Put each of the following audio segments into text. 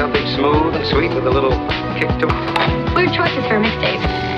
something smooth and sweet with a little kick to it. Weird choices for a mixtapes.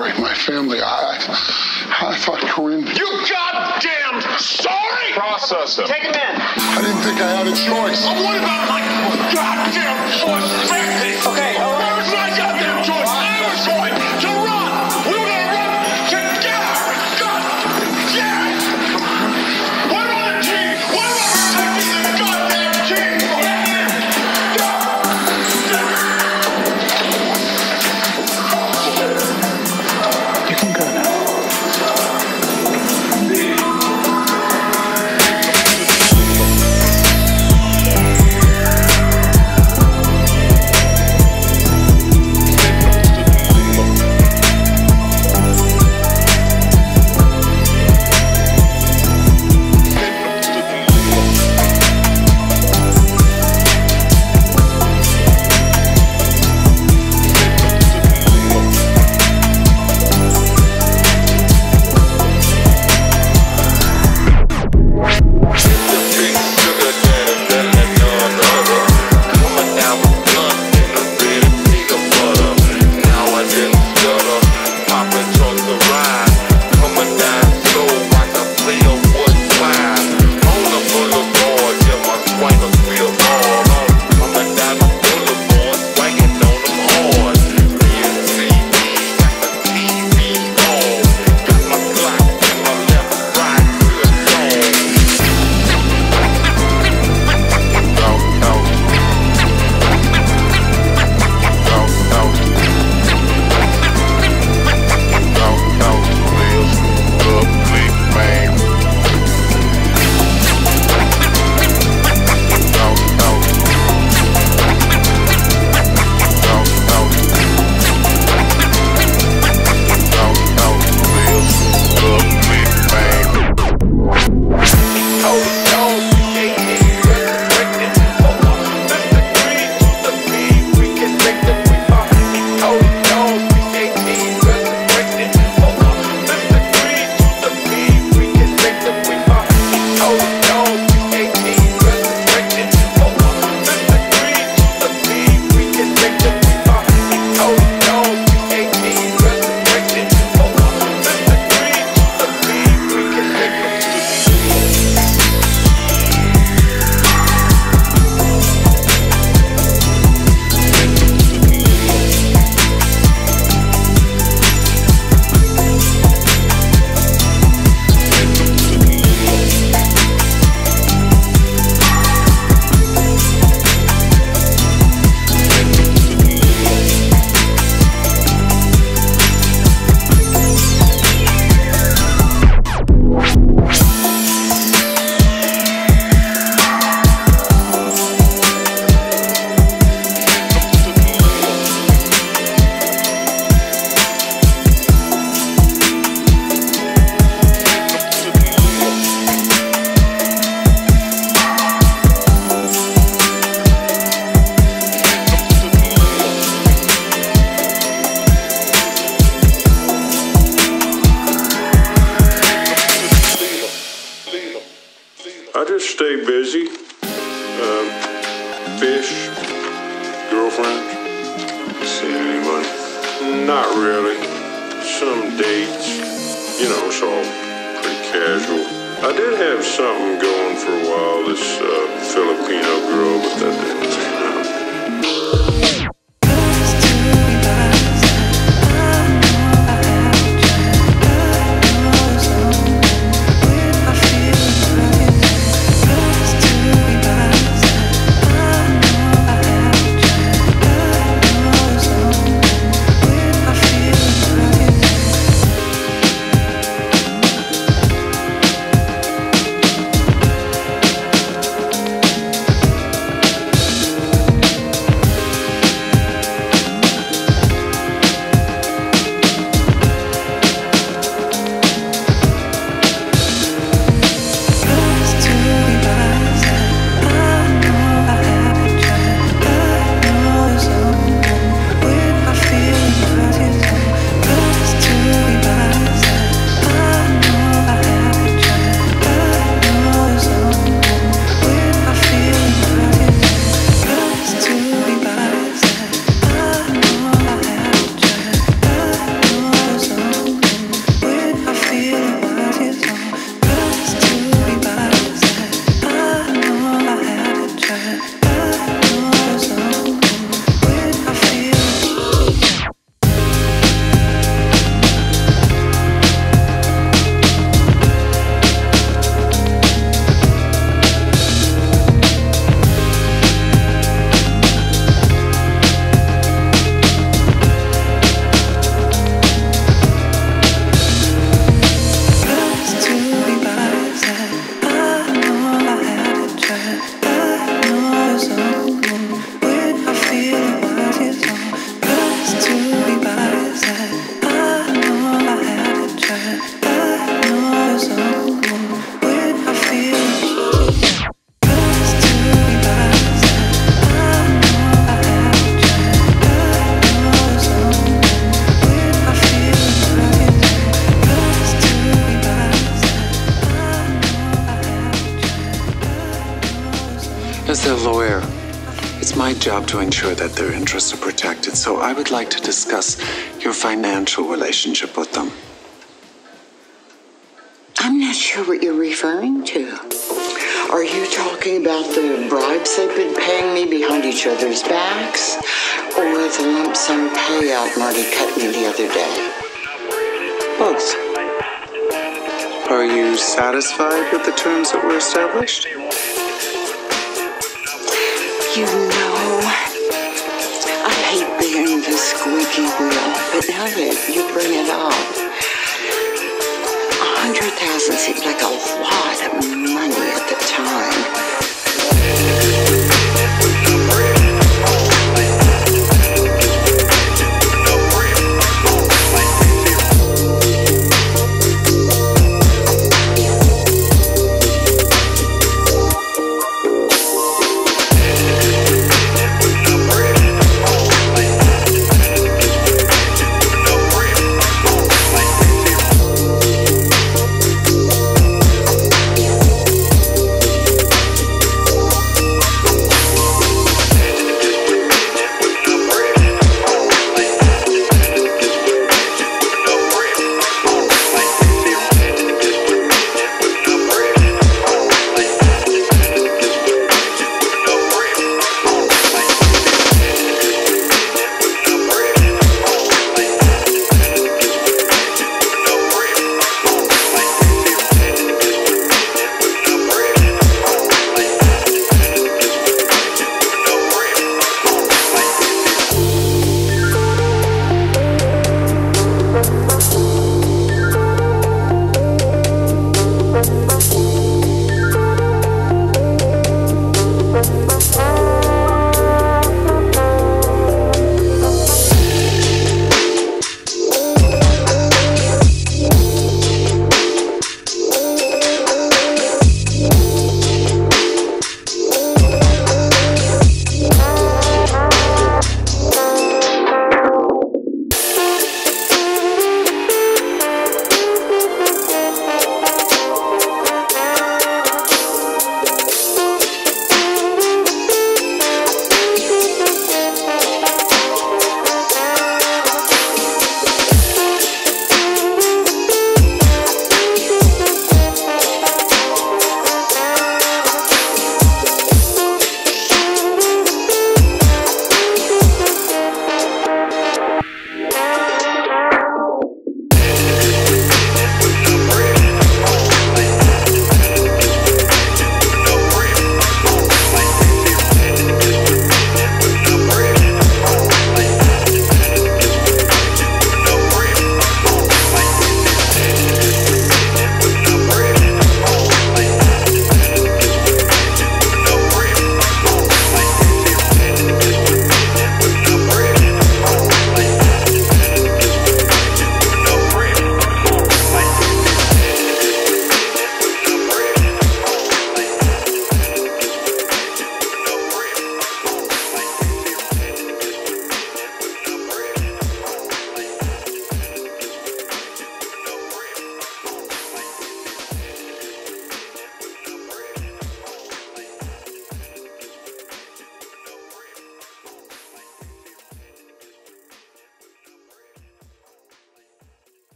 Sorry, my family. I, I thought Corinne. You goddamn sorry! Process him. Take him in. I didn't think I had a choice. Oh, what about my goddamn choice, Frankie? Okay, all right. Where was my goddamn You know, it's all pretty casual. I did have something going for a while, this uh, Filipino girl, but that didn't job to ensure that their interests are protected, so I would like to discuss your financial relationship with them. I'm not sure what you're referring to. Are you talking about the bribes they've been paying me behind each other's backs? Or the lump sum payout Marty cut me the other day? Both. Are you satisfied with the terms that were established? You know, I hate being the squeaky wheel, but now that you bring it up, a hundred thousand seemed like a lot of money at the time.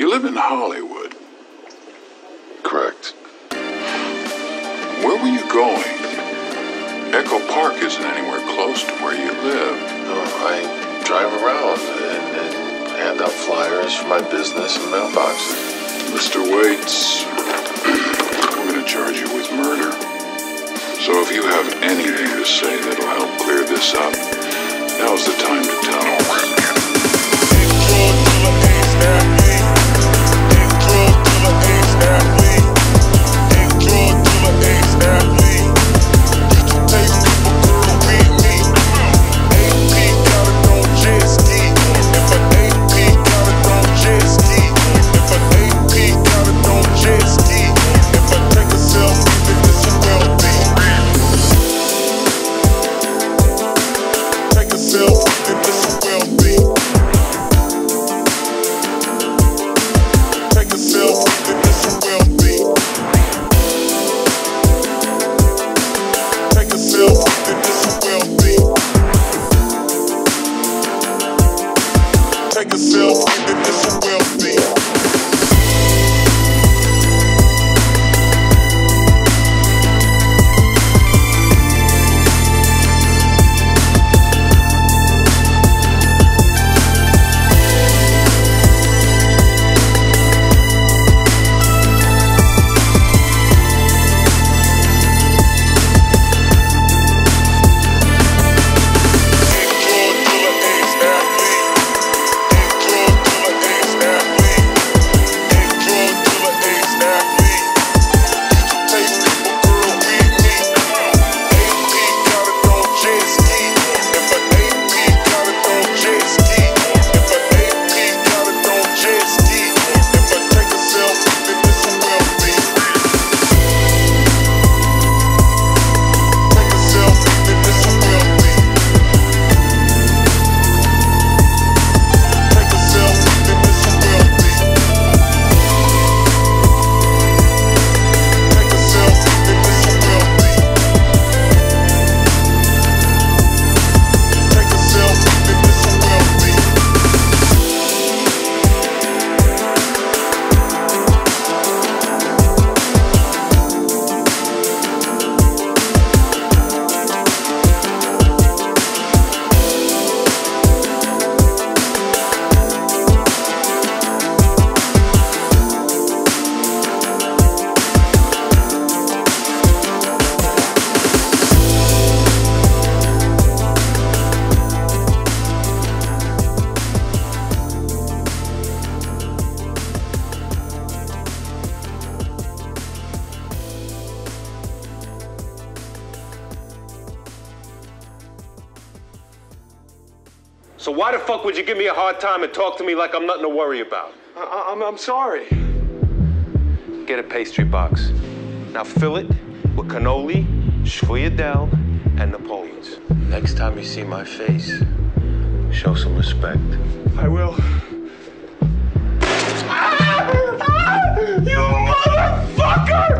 You live in Hollywood. Correct. Where were you going? Echo Park isn't anywhere close to where you live. No, I drive around and, and hand out flyers for my business and mailboxes. Mr. Waits, we're going to charge you with murder. So if you have anything to say that'll help clear this up, now's the time to tell. fuck would you give me a hard time and talk to me like I'm nothing to worry about? I- am I'm, I'm sorry. Get a pastry box. Now fill it with cannoli, sfogliatelle, and Napoleons. Next time you see my face, show some respect. I will. Ah! Ah! You motherfucker!